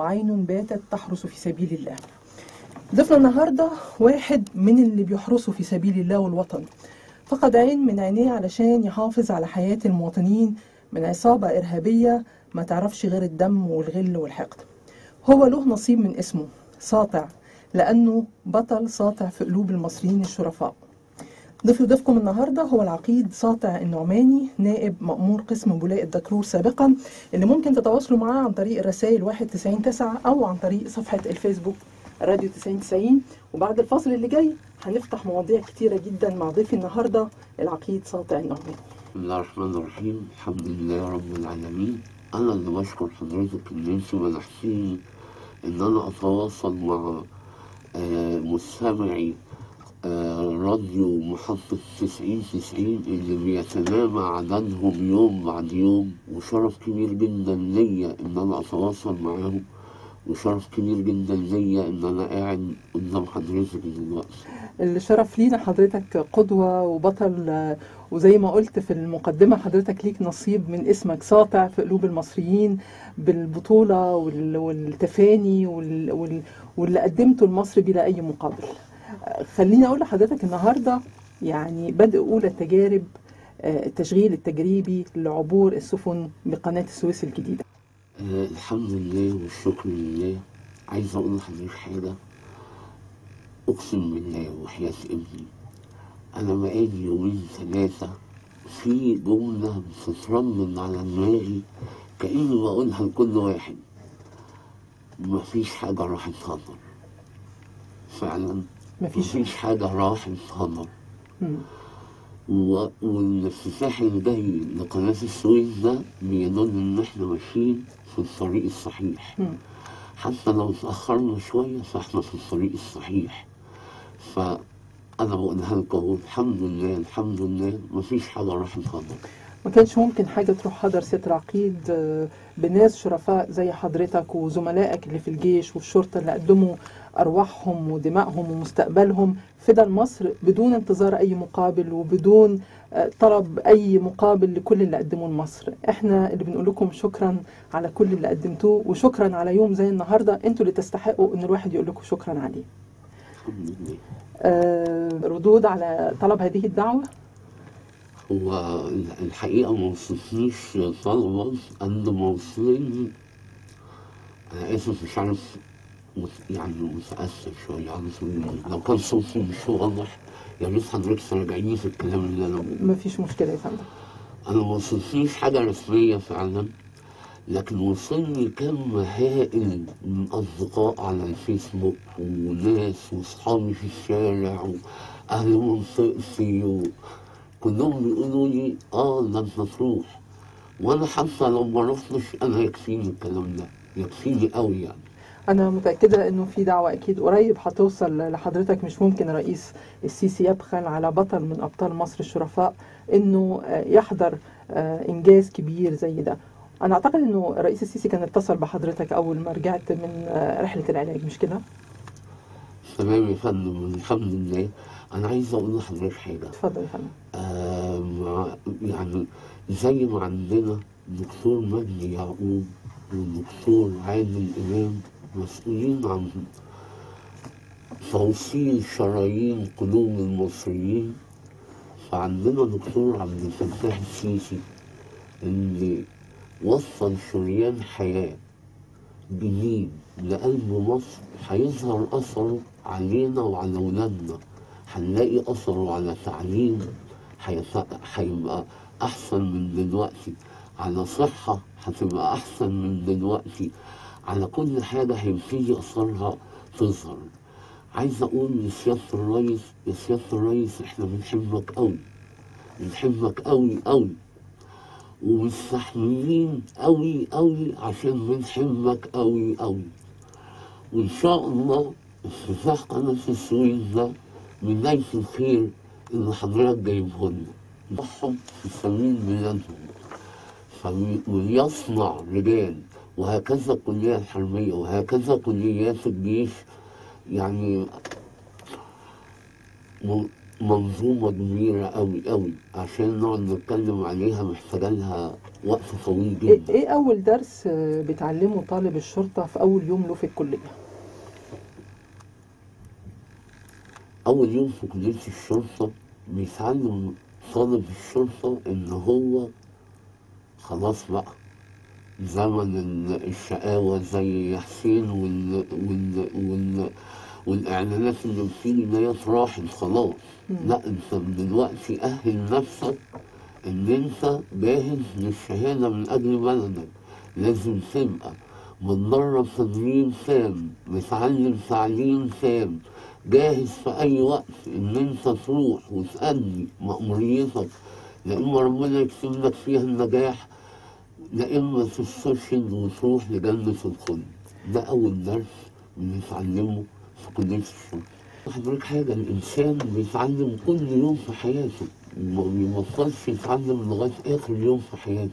وعين باتت تحرس في سبيل الله. ضيفنا النهارده واحد من اللي بيحرسوا في سبيل الله والوطن. فقد عين من عينيه علشان يحافظ على حياة المواطنين من عصابة إرهابية ما تعرفش غير الدم والغل والحقد. هو له نصيب من اسمه ساطع لأنه بطل ساطع في قلوب المصريين الشرفاء. ضيفي ضيفكم النهارده هو العقيد ساطع النعماني نائب مأمور قسم بولاء الدكرور سابقا اللي ممكن تتواصلوا معاه عن طريق الرسائل 1909 أو عن طريق صفحة الفيسبوك راديو 9090 وبعد الفاصل اللي جاي هنفتح مواضيع كتيرة جدا مع ضيفي النهارده العقيد ساطع النعماني. بسم الله الرحمن الرحيم. الحمد لله رب العالمين. أنا اللي بشكر حضرتك إن أنت منحتيني إن أنا أتواصل مع آه، مستمعي راديو محطة تسعين تسعين اللي بيتنامى عددهم يوم بعد يوم وشرف كبير جدا ليا إن أنا أتواصل معاهم وشرف كبير جدا ليا إن أنا قاعد قدام حضرتك دلوقتي. الشرف لينا حضرتك قدوة وبطل وزي ما قلت في المقدمة حضرتك ليك نصيب من اسمك ساطع في قلوب المصريين بالبطولة وال- والتفاني وال- وال- واللي قدمته لمصر بلا أي مقابل. خليني أقول لحضرتك النهاردة يعني بدء أولى التجارب آه، التشغيل التجريبي لعبور السفن بقناة السويس الجديدة. آه الحمد لله والشكر لله. عايز أقول لحضرتك حاجة. أقسم بالله وحياه ابني أنا بقالي يومين ثلاثة في جملة بتترنم على دماغي كأني بقولها لكل واحد. مفيش حاجة راحت هدر فعلا مفيش مفيش حاجة مم. و- والافتتاح اللي جاي لقناة السويس ده بيدل إن إحنا ماشيين في الطريق الصحيح. مم. حتى لو اتأخرنا شوية فإحنا في الطريق الصحيح. فأنا بقولها لكم الحمد لله الحمد لله مفيش حاجة راحت هدر ما كانش ممكن حاجة تروح حضر العقيد آه، بناس شرفاء زي حضرتك وزملائك اللي في الجيش والشرطة اللي قدموا أرواحهم ودمائهم ومستقبلهم. فدا لمصر بدون انتظار أي مقابل وبدون آه، طلب أي مقابل لكل اللي قدموه لمصر. إحنا اللي بنقول لكم شكرا على كل اللي قدمتوه وشكرا على يوم زي النهاردة. أنتوا اللي تستحقوا إن الواحد يقول لكم شكرا عليه. آه، ردود على طلب هذه الدعوة؟ هو الحقيقة ما وصلتنيش طلبات قد ما وصلني. أنا آسف مش عارف يعني متأثر شوية لو كان صوتي مش واضح يا ريت حضرتك تراجعيني في الكلام اللي أنا بقوله. مفيش مشكلة يا فندم. أنا ما وصلتنيش حاجة رسمية فعلا لكن وصلني كم هائل من أصدقاء على الفيسبوك وناس وصحابي في الشارع وأهل منطقتي و... كلهم بيقولوا لي آه ده أنت تروح وأنا حتى لو ما رحتش أنا يكفيني الكلام ده يكفيني قوي يعني أنا متأكدة إنه في دعوة أكيد قريب هتوصل لحضرتك مش ممكن الرئيس السيسي يبخل على بطل من أبطال مصر الشرفاء إنه آه، يحضر آه، إنجاز كبير زي ده. أنا أعتقد إنه الرئيس السيسي كان اتصل بحضرتك أول ما رجعت من آه، رحلة العلاج مش كده؟ تمام يا فندم الحمد لله أنا عايز أقول لحضرتك حاجة اتفضل يا فندم. آه يعني زي ما عندنا دكتور مجدي يعقوب والدكتور عادل إمام مسؤولين عن توصيل شرايين قلوب المصريين فعندنا دكتور عبد الفتاح السيسي اللي وصل شريان حياة جديد لقلب مصر هيظهر أثره علينا وعلى أولادنا هنلاقي أثره على تعليم هيبقى أحسن من دلوقتي. على صحة هتبقى أحسن من دلوقتي. على كل حاجة هيبتدي أثرها تظهر. عايز أقول لسيادة الرئيس يا سيادة الرئيس إحنا بنحبك أوي. بنحبك أوي أوي. ومستحملين أوي أوي عشان بنحبك أوي أوي. وإن شاء الله افتتاح قناة السويس ده بداية الخير اللي حضرتك جايبه لنا ضحوا في سبيل بلادهم ويصنع رجال. وهكذا الكلية الحربية وهكذا كليات الجيش. يعني منظومة كبيرة أوي أوي. عشان نقعد نتكلم عليها محتاجة لها وقت طويل إيه جدا. إيه أول درس بتعلمه طالب الشرطة في أول يوم له في الكلية؟ أول يوم في كلية الشرطة بيتعلم طالب الشرطة إن هو خلاص بقى زمن ال- الشقاوة زي حسين وال... وال... وال... والإعلانات اللي بتيجي إن هي راحت خلاص. لا أنت دلوقتي أهل نفسك إن أنت جاهز للشهادة من أجل بلدك. لازم تبقى متدرب تدريب تام متعلم تعليم تام جاهز في أي وقت إن أنت تروح وتأدي مأموريتك لا إما ربنا يكتب لك فيها النجاح لا إما تسترشد وتروح لجنة الخلد ده أول درس بنتعلمه في كلية الشرطة حضرتك حاجة الإنسان بيتعلم كل يوم في حياته ما بيبطلش يتعلم لغاية آخر يوم في حياته.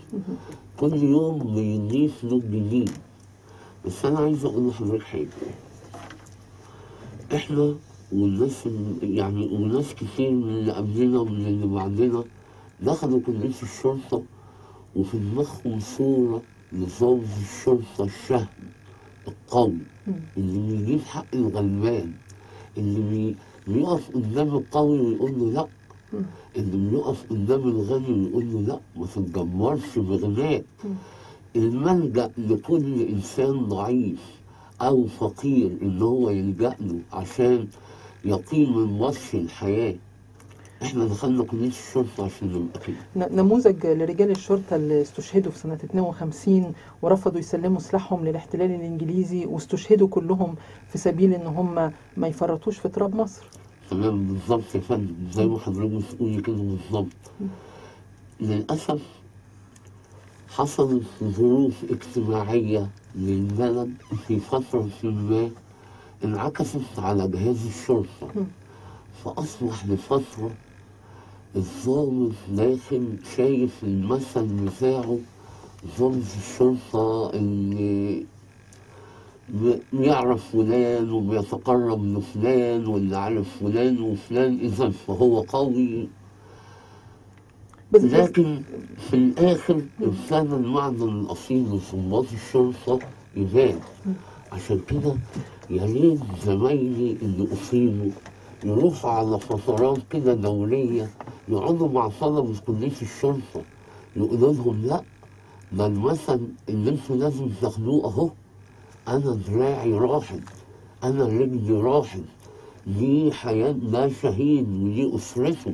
كل يوم بيضيف له جديد. بس أنا عايز أقول لحضرتك حاجة. إحنا والناس ال- يعني وناس كتير من اللي قبلنا ومن اللي بعدنا. دخلوا كلية الشرطة وفي دماغهم صورة لضابط الشرطة الشهم القوي اللي بيجيب حق الغلبان اللي بي بيقف قدام القوي ويقول له لأ اللي بيقف قدام الغني ويقول له لأ ما تتجمرش بغناء الملجأ لكل إنسان ضعيف. أو فقير إن هو يلجأ له عشان يقيم من وصف الحياة. إحنا دخلنا كلية الشرطة عشان نبقى كده نموذج لرجال الشرطة اللي استشهدوا في سنة 52 ورفضوا يسلموا سلاحهم للاحتلال الإنجليزي واستشهدوا كلهم في سبيل إن هم ما يفرطوش في تراب مصر. تمام بالظبط يا فندم. زي ما حضرتك بتقولي كده بالظبط. للأسف حصلت ظروف اجتماعية للبلد في فترة ما انعكست على جهاز الشرطة. فأصبح لفترة الضابط داخل شايف المثل بتاعه ضابط الشرطة اللي بيعرف فلان وبيتقرب لفلان واللي عارف فلان وفلان إذا فهو قوي. لكن في الآخر ابتدى المعنى الأصيل لضباط الشرطة يبان عشان كده يا ريت زمايلي اللي أصيبوا يروحوا على فترات كده دورية يقعدوا مع طلبة كلية الشرطة يقولوا لهم لأ ده المثل اللي أنتوا لازم تاخدوه أهو. أنا دراعي راحت أنا رجلي راحت. دي حياة ده شهيد ودي أسرته